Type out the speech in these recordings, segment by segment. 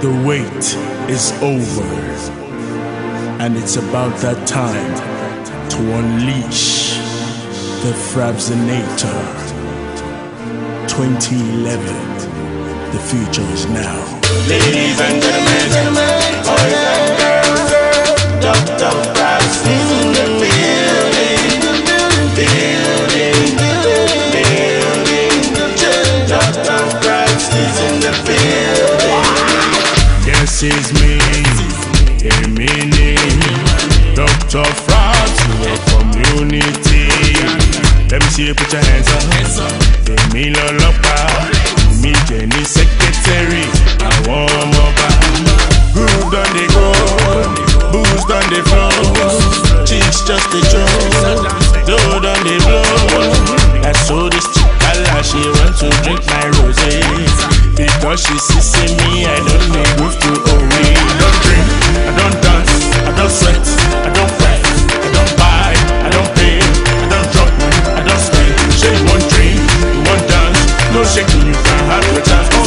The wait is over, and it's about that time to unleash the Frabzinator. 2011, the future is now. Ladies and gentlemen, Yes, it's me, hear me name, Dr. Frabz, your community. Let me see you put your hands up. Èmi lọ́lọ́pàá, mi jẹ́ ní sẹ́kẹ́tẹ́rì, àwọn ọmọ ọba. Groove don dey go, booze don dey flow, chicks just dey show, dough don dey blow. I saw this chikala, she want to drink my rosé. Because she see say me, I don't dey groove to Owe. I don drink, I don dance, I don sweat, I don fight, I don buy, I don pay, I don drop, I don spend. You want drink, you want dance, no shaking, you can have your chance. All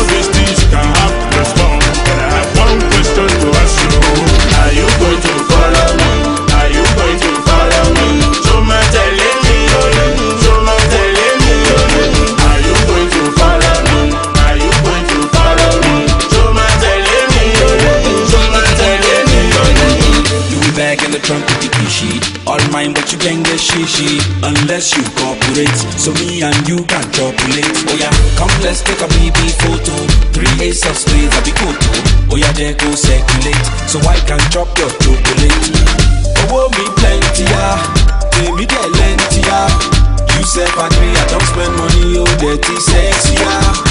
mine, but you can't get shishi unless you cooperate. So me and you can chopulate. Oh yeah, come let's take a BB photo. Three ace of spades, I be photo. Oh yeah, there go circulate. So I can chop your chocolate. Oh, me plenty yeah, pay me get plenty yeah. You self agree, I don't spend money, oh dirty sexy yeah.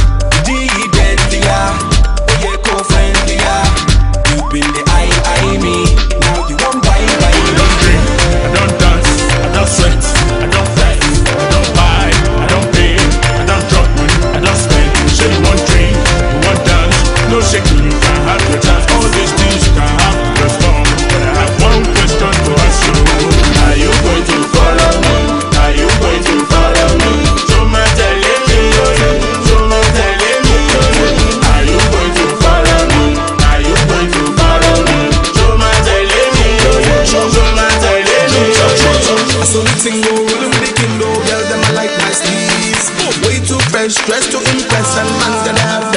The rolling with the king. Girl, them I like my sleeves. Way too fresh, dressed to impress, and man's gonna have